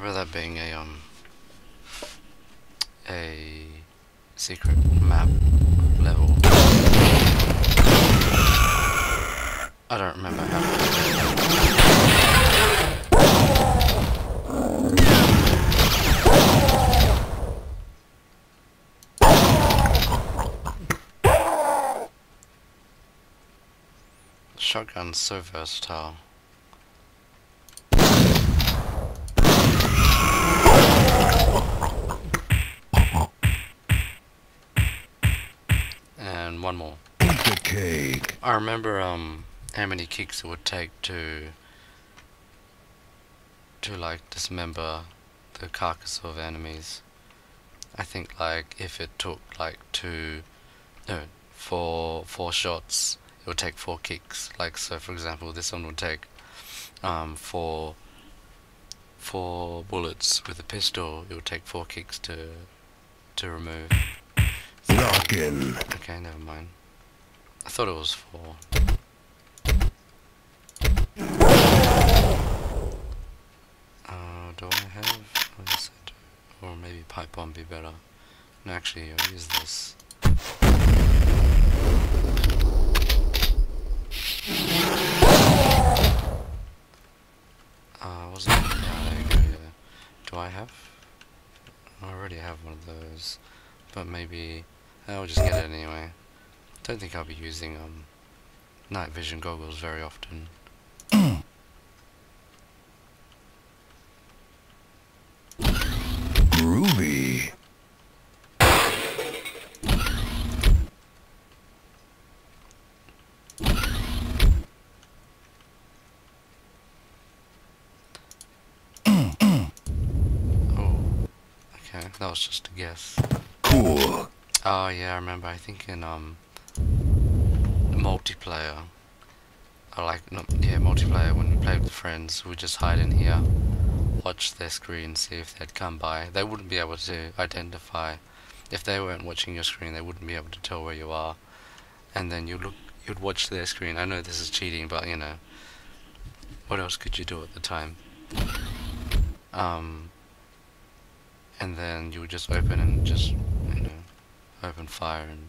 remember that being a um a secret map level. I don't remember how. Shotgun's so versatile. One more. Eat the cake. I remember um how many kicks it would take to to like dismember the carcass of enemies. I think like if it took like two no four four shots it would take four kicks. Like so for example this one would take um four four bullets with a pistol it would take four kicks to to remove. Rockin'. Okay, never mind. I thought it was four. Uh, do I have? I guess. Or maybe pipe bomb be better. No, actually, I'll use this. Uh, was it? Yeah, there you go, yeah. Do I have? I already have one of those. But maybe I'll just get it anyway. Don't think I'll be using um night vision goggles very often. Groovy. Oh, okay, that was just a guess. Cool. Oh yeah, I remember. I think in um multiplayer, I like not yeah multiplayer when we played with friends, we just hide in here, watch their screen, see if they'd come by. They wouldn't be able to identify if they weren't watching your screen. They wouldn't be able to tell where you are, and then you look, you'd watch their screen. I know this is cheating, but you know, what else could you do at the time? Um, and then you would just open and just open fire and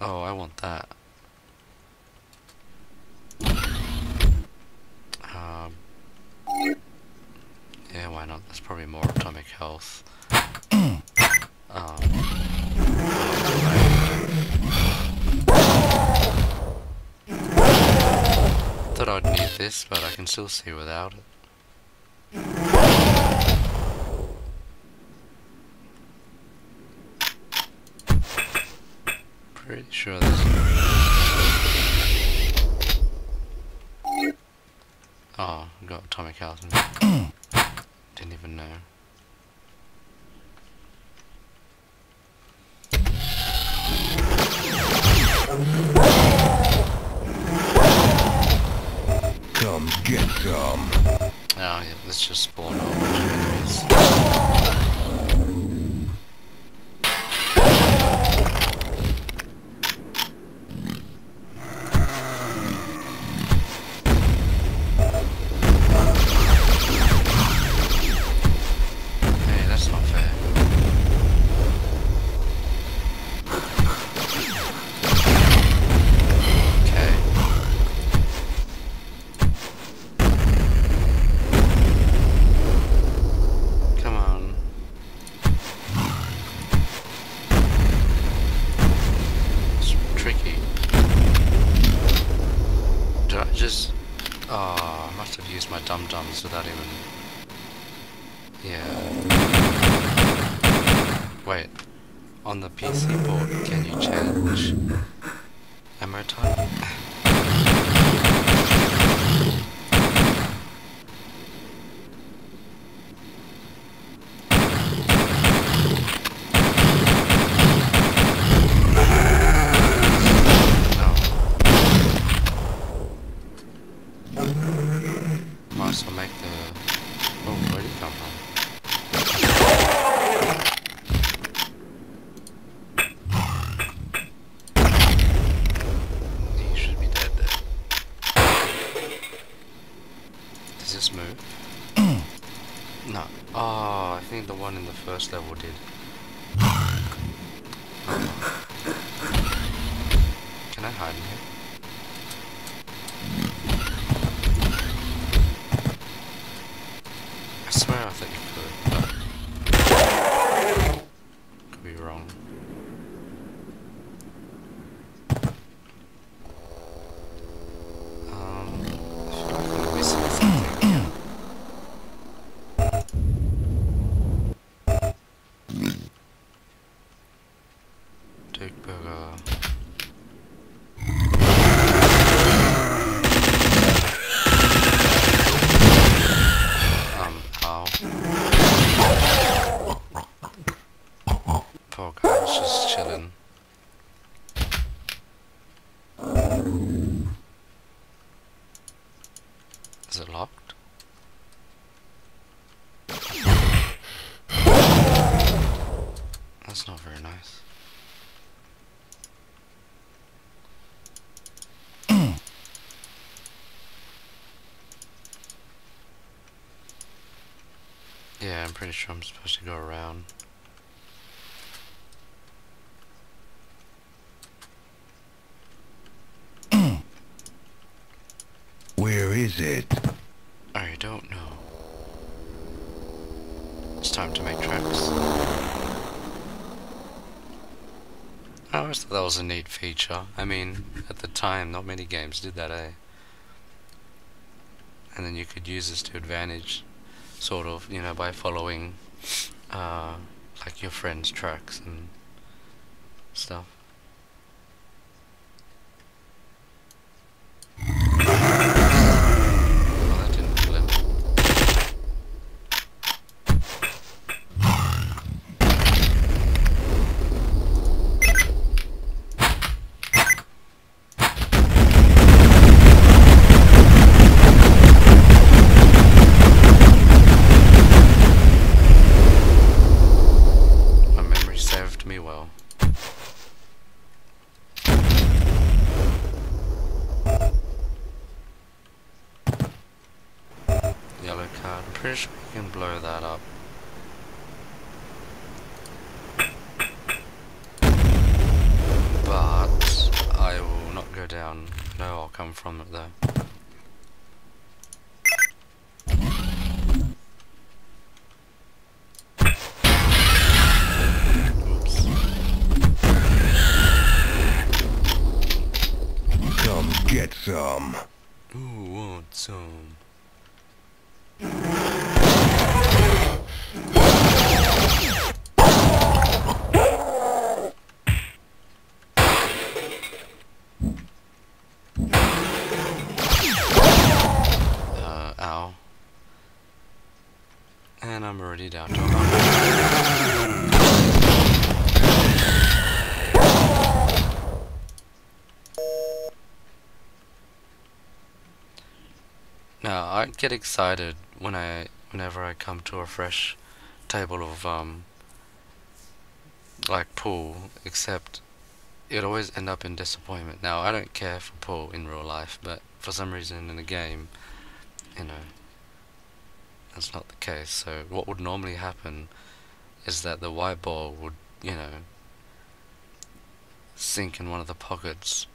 oh I want that. Um yeah why not? That's probably more atomic health. Um thought I'd need this but I can still see without it Pretty sure this. Oh, I got atomic health. and- Didn't even know. Come get some. Oh yeah, let's just spawn a whole bunch enemies. On the PC port, can you change ammo type? No. Might as well make the... Oh, where'd it come from? the one in the first level did. Can I hide in here? I swear I thought you could, but could be wrong. Um, I feel like I'm missing something. Duke Burger. Um, ow. Poor guy's just chilling. Is it locked? That's not very nice. Yeah, I'm pretty sure I'm supposed to go around. Where is it? I don't know. It's time to make tracks. I always thought that was a neat feature. I mean, at the time, not many games did that, eh? And then you could use this to advantage, sort of, you know, by following, uh, like your friends' tracks and stuff. Oh, that didn't kill him. My memory served me well. Yellow card. I'm pretty sure you can blow that up. But I will not go down. No, I'll come from it though. Come get some. Ooh, want some. Uh, ow. And I'm already down to. Now I get excited when I whenever I come to a fresh table of um like pool, except it always end up in disappointment. Now I don't care for pool in real life, but for some reason in the game, you know, that's not the case. So what would normally happen is that the white ball would, you know, sink in one of the pockets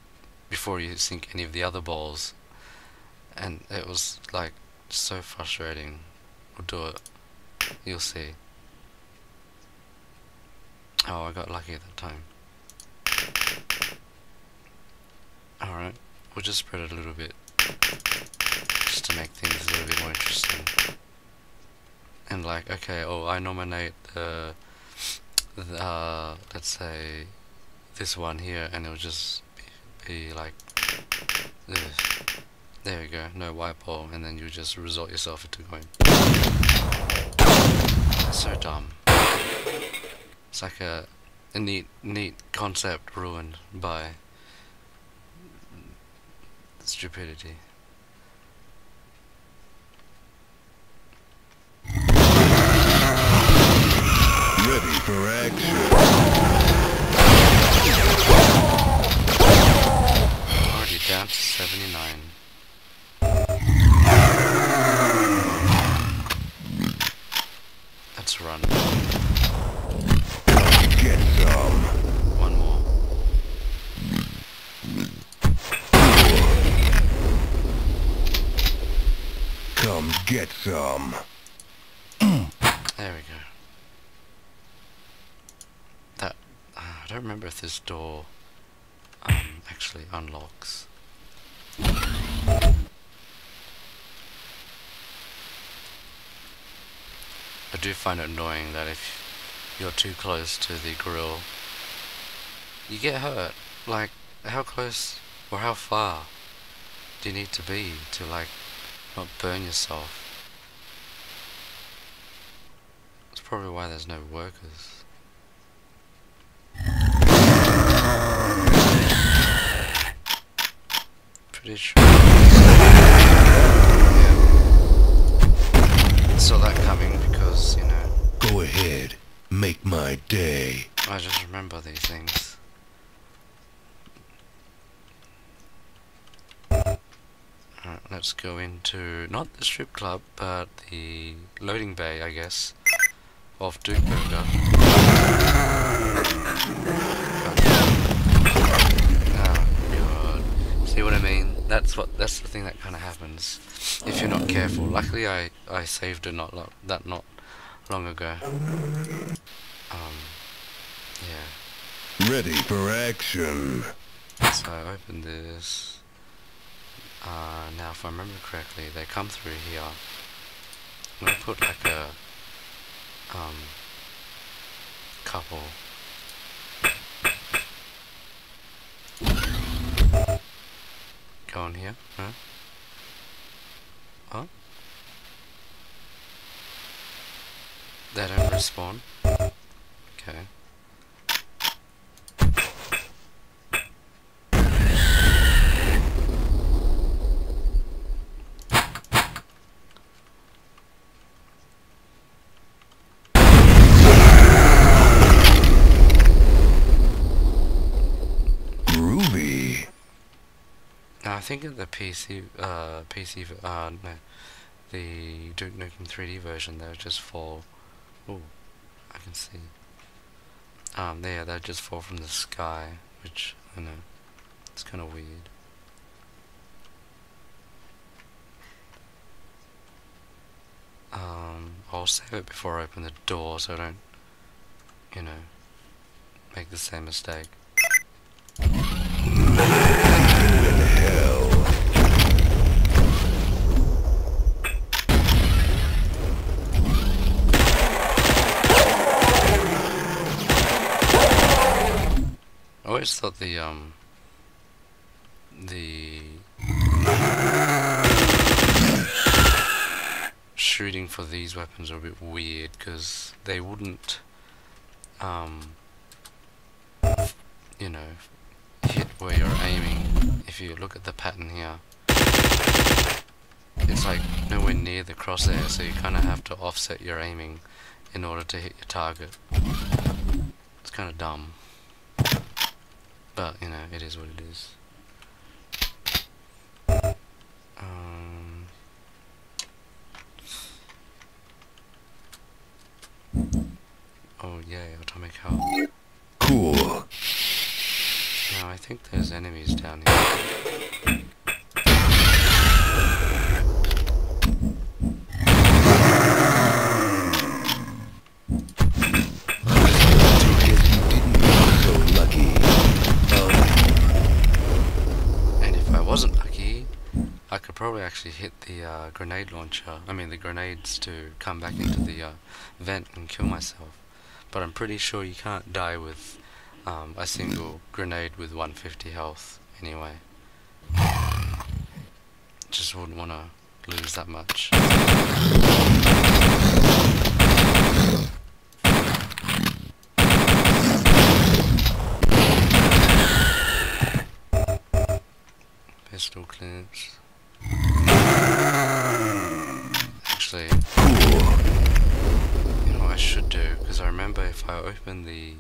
before you sink any of the other balls and it was like so frustrating. We'll do it. You'll see. Oh, I got lucky at that time. Alright, we'll just spread it a little bit. Just to make things a little bit more interesting. And like, okay, oh, I nominate the, the uh, let's say, this one here, and it'll just be, like this. There we go, no white ball, and then you just resort yourself into going. So dumb. It's like a, a neat, neat concept ruined by stupidity. Ready. Already down to 79. Let's run. Get some. One more. Come get some. There we go. That uh, I don't remember if this door um, actually unlocks. I do find it annoying that if you're too close to the grill, you get hurt. Like, how close or how far do you need to be to like not burn yourself? That's probably why there's no workers. Yeah. Saw that coming because, you know, Go ahead. Make my day. I just remember these things. Alright, let's go into not the strip club, but the loading bay, I guess, of Duke Burger. Oh god. See what I mean? That's what that's the thing that kind of happens if you're not careful. Luckily, I I saved it not that not long ago. Um, yeah. Ready for action. So I open this. Uh, now, if I remember correctly, they come through here. I'm gonna put like a um couple. Go in here, huh? Oh. They don't respawn. Okay. Groovy. Now I think in the PC, uh, PC, uh, no, the Duke Nukem 3D version, they'll just fall. Oh, I can see. Um, there, they'll just fall from the sky, which I know, it's kind of weird. Um, I'll save it before I open the door, so I don't, you know, make the same mistake. Always thought the um the shooting for these weapons are a bit weird because they wouldn't um you know hit where you're aiming. If you look at the pattern here it's like nowhere near the crosshair so you kind of have to offset your aiming in order to hit your target. It's kind of dumb but, you know, it is what it is. Um, oh, yay, atomic health. Cool. Now, I think there's enemies down here. Probably actually hit the uh, grenade launcher. I mean, the grenades to come back into the uh, vent and kill myself. But I'm pretty sure you can't die with um, a single grenade with 150 health anyway. Just wouldn't want to lose that much. Pistol clips. if I open the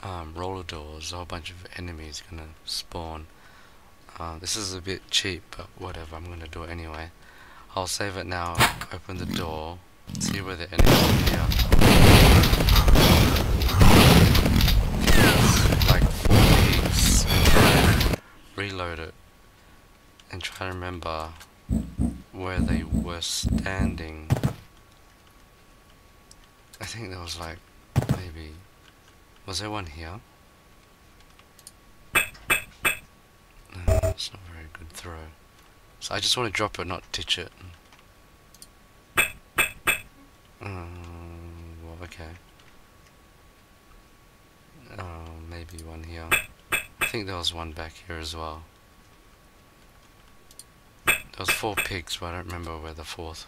um, roller doors, a whole bunch of enemies are gonna spawn. Uh, this is a bit cheap, but whatever, I'm gonna do it anyway. I'll save it now, open the door, see where the enemies are. Like four weeks, reload it, and try to remember where they were standing. I think there was like maybe was there one here? No, it's not a very good throw. So I just want to drop it, not ditch it. Um, well, okay. Oh, maybe one here. I think there was one back here as well. There was four pigs, but I don't remember where the fourth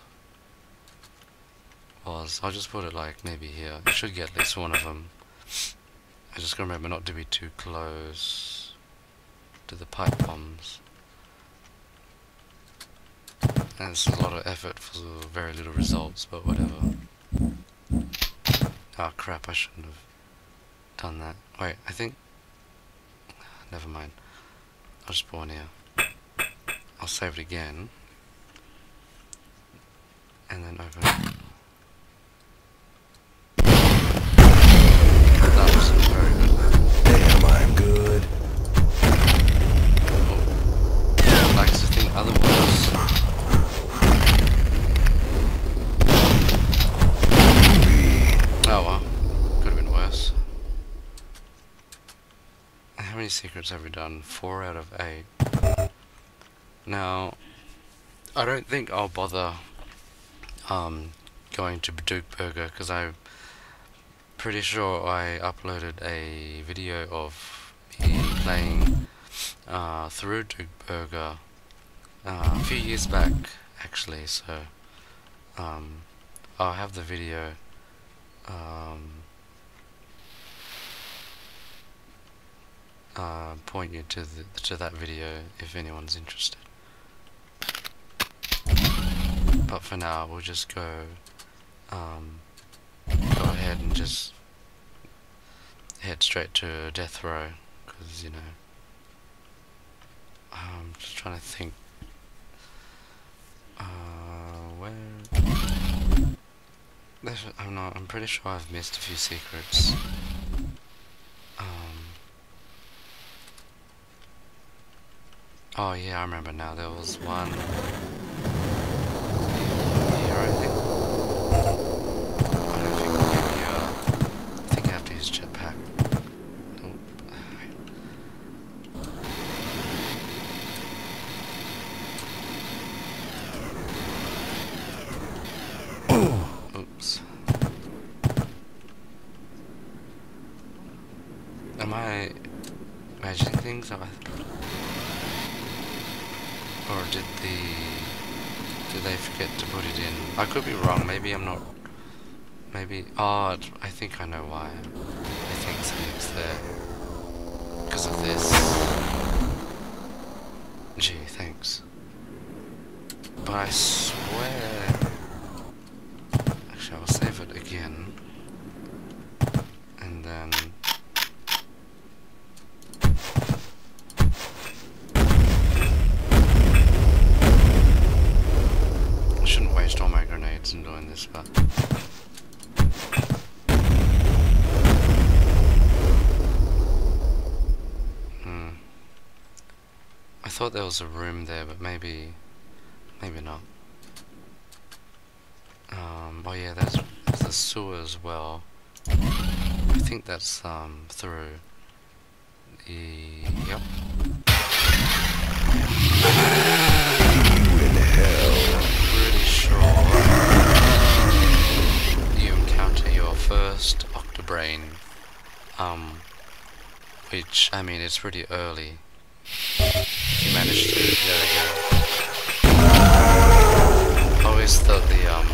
I'll just put it like maybe here. I should get at least one of them. I just gotta remember not to be too close to the pipe bombs. And it's a lot of effort for very little results, but whatever. Oh crap, I shouldn't have done that. Wait, I think... Never mind. I'll just spawn here. I'll save it again. And then open it. That was very good. Damn, I'm good. Oh. Likes to think otherwise. Oh well. Could have been worse. How many secrets have we done? Four out of eight. Now, I don't think I'll bother um, going to Duke Burger because I'm pretty sure I uploaded a video of me playing uh, through Duke Burger uh, a few years back actually so um, I'll have the video um, uh, point you to the, to that video if anyone's interested. But for now, we'll just go um, go ahead and just head straight to death row because you know I'm just trying to think uh, where I'm not. I'm pretty sure I've missed a few secrets. Um. Oh yeah, I remember now. There was one here, I think. I don't think maybe, uh, I think I have to use jetpack. Nope. Oops. Am I imagining things? Am I or did the did they forget to put it in? I could be wrong. Maybe I'm not. Maybe. Oh, I think I know why. I think there because of this. Gee, thanks. But I swear. Actually, I'll save it again. And then... I shouldn't waste all my grenades in doing this, but... Hmm. I thought there was a room there, but maybe... Maybe not. Um, oh yeah, there's, the sewer as well. I think that's um through the yep. Pretty sure you encounter your first octobrain. Um, which I mean it's pretty early. If you manage to, there we go. Always thought the um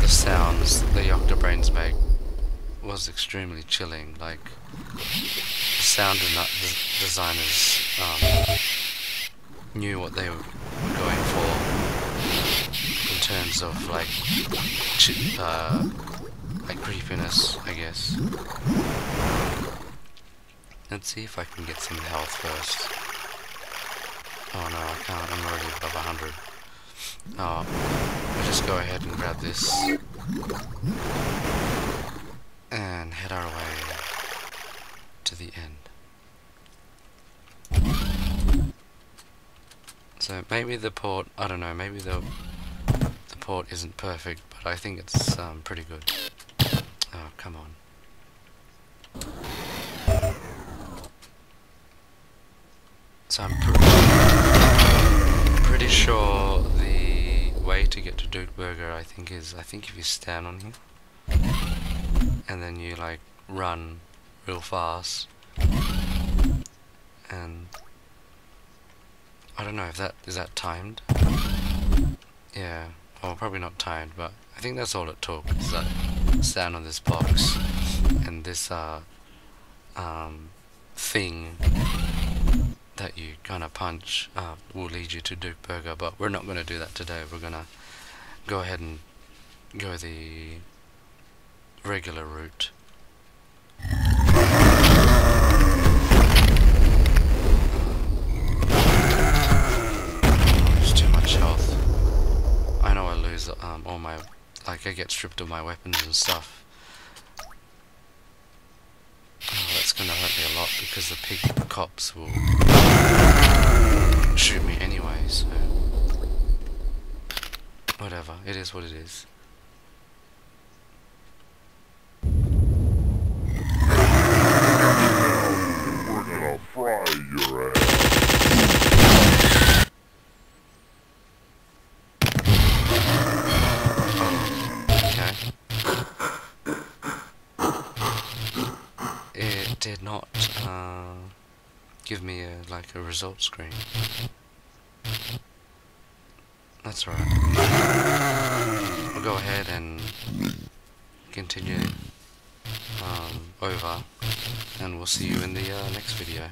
the sounds the octobrains make was extremely chilling. Like the sound desi- des- designers um, knew what they were going for in terms of like uh, like creepiness, I guess. Let's see if I can get some health first. Oh no, I can't. I'm already above 100. Oh, we'll just go ahead and grab this and head our way to the end. So maybe the port, I don't know, maybe the the port isn't perfect, but I think it's um, pretty good. Oh, come on. So I'm pretty sure the way to get to Duke Burger, I think, is I think if you stand on here and then you like run real fast and I don't know if that is that timed. Yeah, well probably not timed, but I think that's all it took. Is that stand on this box and this uh um thing that you kind of punch uh, will lead you to Duke Burger, but we're not going to do that today. We're going to go ahead and go the regular route. Too much health. I know I lose um, all my, like I get stripped of my weapons and stuff. Oh, gonna hurt me a lot because the pig cops will shoot me anyway, so whatever, it is what it is. We're gonna fry your ass. Okay. It did not uh, give me a, like a result screen. That's alright. We'll go ahead and continue um, over, and we'll see you in the uh, next video.